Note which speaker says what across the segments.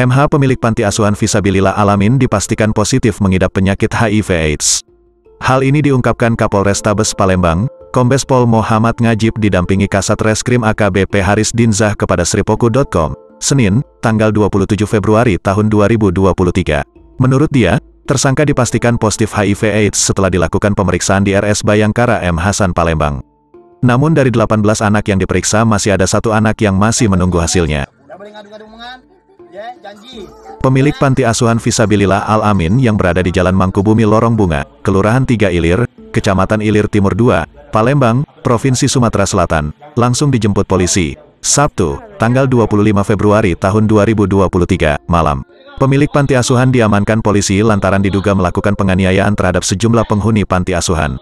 Speaker 1: MH pemilik panti asuhan Visabilillah Alamin dipastikan positif mengidap penyakit HIV/AIDS. Hal ini diungkapkan Kapolrestabes Palembang, Kombes Pol Muhammad Ngajib didampingi Kasat Reskrim AKBP Haris Dinzah kepada Sripoku.com, Senin, tanggal 27 Februari tahun 2023. Menurut dia, tersangka dipastikan positif HIV/AIDS setelah dilakukan pemeriksaan di RS Bayangkara M. Hasan Palembang. Namun dari 18 anak yang diperiksa masih ada satu anak yang masih menunggu hasilnya. Ya, Pemilik panti asuhan Visabilillah Al-Amin yang berada di Jalan Mangkubumi Lorong Bunga, Kelurahan Tiga Ilir, Kecamatan Ilir Timur 2, Palembang, Provinsi Sumatera Selatan, langsung dijemput polisi. Sabtu, tanggal 25 Februari tahun 2023, malam. Pemilik panti asuhan diamankan polisi lantaran diduga melakukan penganiayaan terhadap sejumlah penghuni panti asuhan.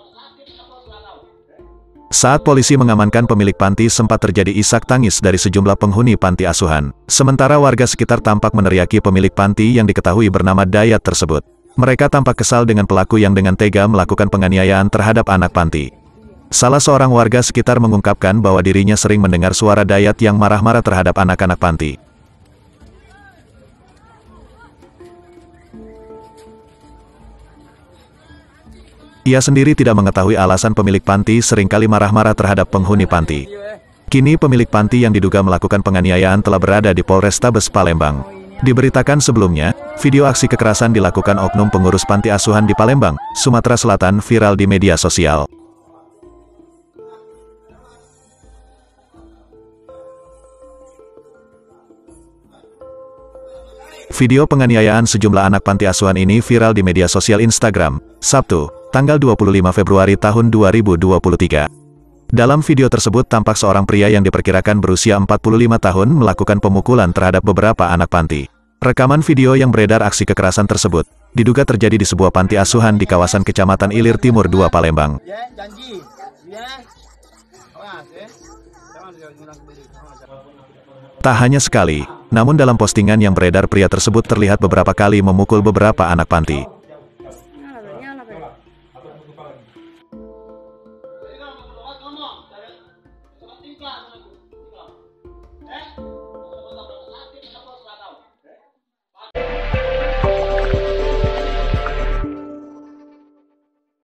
Speaker 1: Saat polisi mengamankan pemilik panti sempat terjadi isak tangis dari sejumlah penghuni panti asuhan. Sementara warga sekitar tampak meneriaki pemilik panti yang diketahui bernama Dayat tersebut. Mereka tampak kesal dengan pelaku yang dengan tega melakukan penganiayaan terhadap anak panti. Salah seorang warga sekitar mengungkapkan bahwa dirinya sering mendengar suara Dayat yang marah-marah terhadap anak-anak panti. Ia sendiri tidak mengetahui alasan pemilik panti sering kali marah-marah terhadap penghuni panti. Kini pemilik panti yang diduga melakukan penganiayaan telah berada di Polrestabes Palembang. Diberitakan sebelumnya, video aksi kekerasan dilakukan oknum pengurus panti asuhan di Palembang, Sumatera Selatan viral di media sosial. Video penganiayaan sejumlah anak panti asuhan ini viral di media sosial Instagram, Sabtu, tanggal 25 Februari tahun 2023. Dalam video tersebut tampak seorang pria yang diperkirakan berusia 45 tahun melakukan pemukulan terhadap beberapa anak panti. Rekaman video yang beredar aksi kekerasan tersebut, diduga terjadi di sebuah panti asuhan di kawasan Kecamatan Ilir Timur 2 Palembang. Tak hanya sekali, namun dalam postingan yang beredar pria tersebut terlihat beberapa kali memukul beberapa anak panti. Everybody. Come on, come on. Something class.